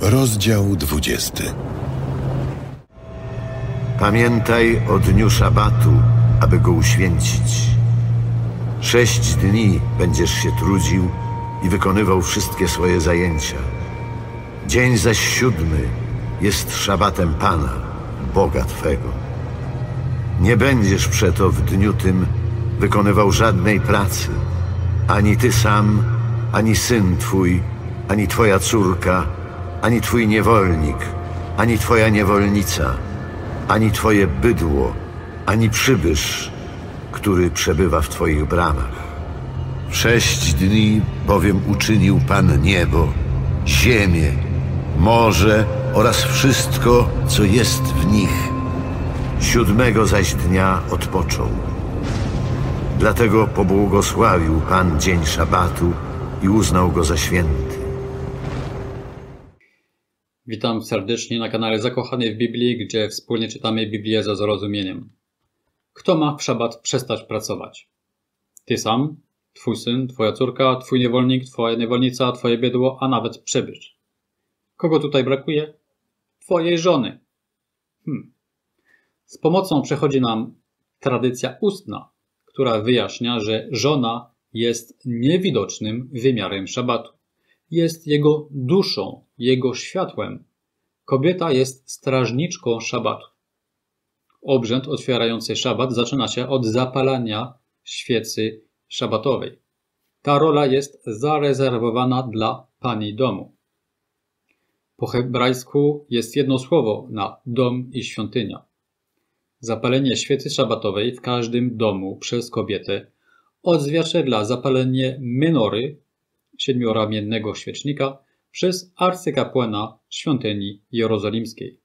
Rozdział 20. Pamiętaj o dniu szabatu, aby go uświęcić. Sześć dni będziesz się trudził i wykonywał wszystkie swoje zajęcia. Dzień zaś siódmy jest szabatem Pana, Boga Twego. Nie będziesz przeto w dniu tym wykonywał żadnej pracy, ani ty sam, ani syn twój, ani twoja córka, ani twój niewolnik, ani twoja niewolnica, ani twoje bydło, ani przybysz, który przebywa w twoich bramach. W sześć dni bowiem uczynił Pan niebo, ziemię, morze oraz wszystko, co jest w nich. Siódmego zaś dnia odpoczął. Dlatego pobłogosławił Pan dzień szabatu i uznał go za święty. Witam serdecznie na kanale Zakochany w Biblii, gdzie wspólnie czytamy Biblię ze zrozumieniem. Kto ma w szabat przestać pracować? Ty sam, twój syn, twoja córka, twój niewolnik, twoja niewolnica, twoje bydło, a nawet przybysz. Kogo tutaj brakuje? Twojej żony. Hmm. Z pomocą przechodzi nam tradycja ustna, która wyjaśnia, że żona jest niewidocznym wymiarem szabatu. Jest jego duszą, jego światłem. Kobieta jest strażniczką szabatu. Obrzęd otwierający szabat zaczyna się od zapalania świecy szabatowej. Ta rola jest zarezerwowana dla pani domu. Po hebrajsku jest jedno słowo na dom i świątynia. Zapalenie świecy szabatowej w każdym domu przez kobietę odzwierciedla zapalenie menory, siedmioramiennego świecznika, przez arcykapłana świątyni jerozolimskiej.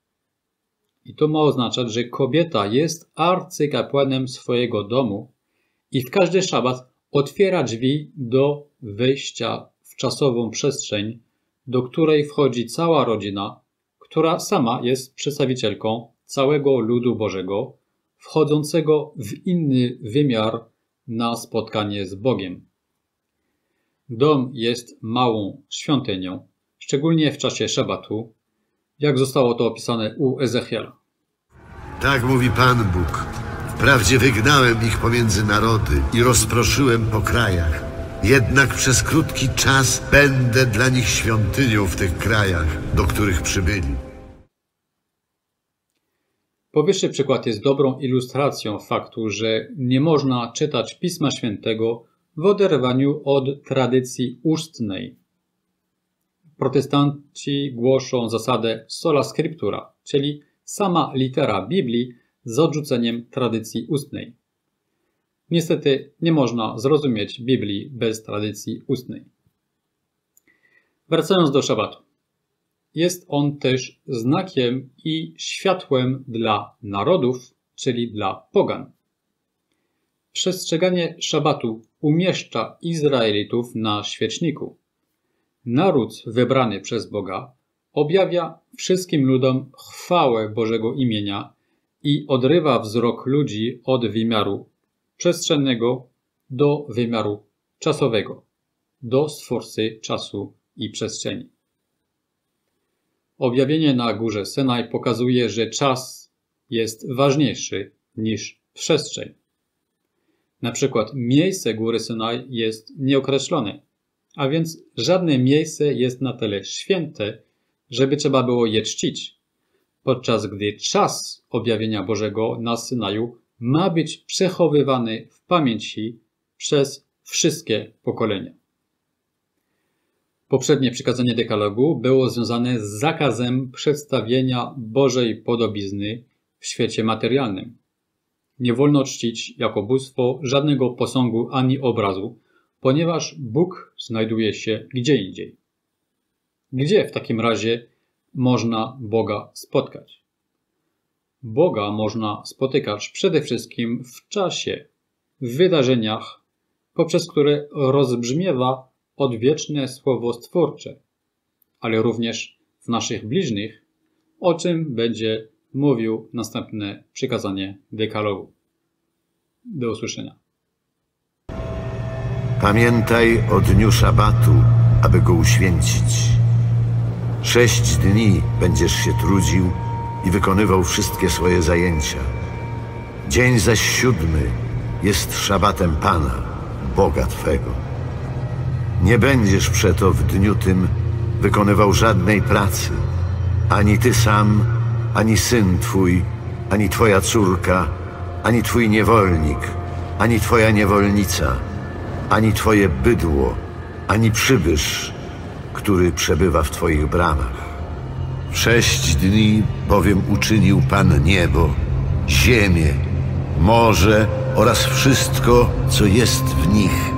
I to ma oznaczać, że kobieta jest arcykapłanem swojego domu i w każdy szabat otwiera drzwi do wejścia w czasową przestrzeń, do której wchodzi cała rodzina, która sama jest przedstawicielką całego ludu Bożego, wchodzącego w inny wymiar na spotkanie z Bogiem. Dom jest małą świątynią, szczególnie w czasie szabatu, jak zostało to opisane u Ezechiela. Tak mówi Pan Bóg. Wprawdzie wygnałem ich pomiędzy narody i rozproszyłem po krajach. Jednak przez krótki czas będę dla nich świątynią w tych krajach, do których przybyli. Powyższy przykład jest dobrą ilustracją faktu, że nie można czytać Pisma Świętego w oderwaniu od tradycji ustnej. Protestanci głoszą zasadę sola scriptura, czyli sama litera Biblii z odrzuceniem tradycji ustnej. Niestety nie można zrozumieć Biblii bez tradycji ustnej. Wracając do szabatu. Jest on też znakiem i światłem dla narodów, czyli dla pogan. Przestrzeganie szabatu umieszcza Izraelitów na świeczniku. Naród wybrany przez Boga objawia wszystkim ludom chwałę Bożego imienia i odrywa wzrok ludzi od wymiaru przestrzennego do wymiaru czasowego, do stwórcy czasu i przestrzeni. Objawienie na górze Synaj pokazuje, że czas jest ważniejszy niż przestrzeń. Na przykład miejsce góry Synaj jest nieokreślone, a więc żadne miejsce jest na tyle święte, żeby trzeba było je czcić, podczas gdy czas objawienia Bożego na Synaju ma być przechowywany w pamięci przez wszystkie pokolenia. Poprzednie przykazanie dekalogu było związane z zakazem przedstawienia Bożej podobizny w świecie materialnym. Nie wolno czcić jako bóstwo żadnego posągu ani obrazu, ponieważ Bóg znajduje się gdzie indziej. Gdzie w takim razie można Boga spotkać? Boga można spotykać przede wszystkim w czasie, w wydarzeniach, poprzez które rozbrzmiewa odwieczne słowo stwórcze, ale również w naszych bliźnich, o czym będzie mówił następne przykazanie dekalogu. Do usłyszenia. Pamiętaj o dniu szabatu, aby go uświęcić. Sześć dni będziesz się trudził i wykonywał wszystkie swoje zajęcia. Dzień zaś siódmy jest szabatem Pana, Boga Twego. Nie będziesz przeto w dniu tym wykonywał żadnej pracy, ani ty sam, ani syn twój, ani twoja córka, ani twój niewolnik, ani twoja niewolnica, ani twoje bydło, ani przybysz, który przebywa w twoich bramach. W sześć dni bowiem uczynił Pan niebo, ziemię, morze oraz wszystko, co jest w nich.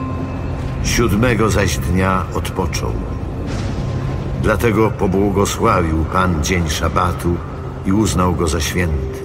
Siódmego zaś dnia odpoczął. Dlatego pobłogosławił Pan dzień szabatu i uznał go za święty.